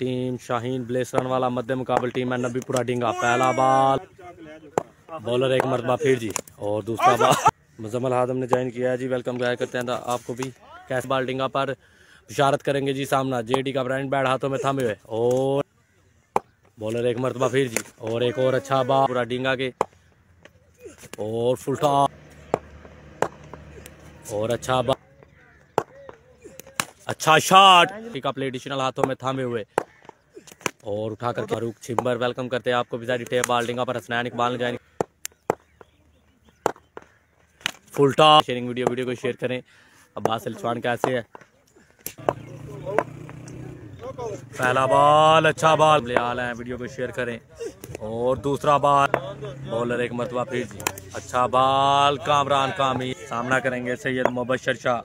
Team Shaheen ब्लेसरन वाला मध्य मुकाबल team है नबीपुरा डिंगा, पहला बाल बॉलर एक मरतबा फिर जी, और दूसरा बाल मुजम्मल हादम ने ज्वाइन किया है जी वेलकम गाय करते हैं आपको भी कैसे बाल डिंगा पर इशारत करेंगे जी सामना। जेडी का ब्रांड बैट हाथों में थामे हुए, और बॉलर एक मरतबा फिर जी, और एक और अच्छा बाल पूरा डिंगा के, और फुलटा और अच्छा बाल अच्छा शॉट का प्ले एडिशनल हाथों में थामे हुए। और उठा उठाकर फारूक छिम्बर वेलकम करते हैं आपको भी सारी टेप बाल्डिंगा पर हसनैन इकबाल जाएँगे। Full top sharing video video को शेयर करें। अब्बास अली कैसे है? पहला बॉल अच्छा बॉल आ हैं वीडियो को शेयर करें। और दूसरा बॉल बॉलर एक मरतबा फिर अच्छा बॉल कामरान कामी। सामना करेंगे सैयद मुबशर शाह।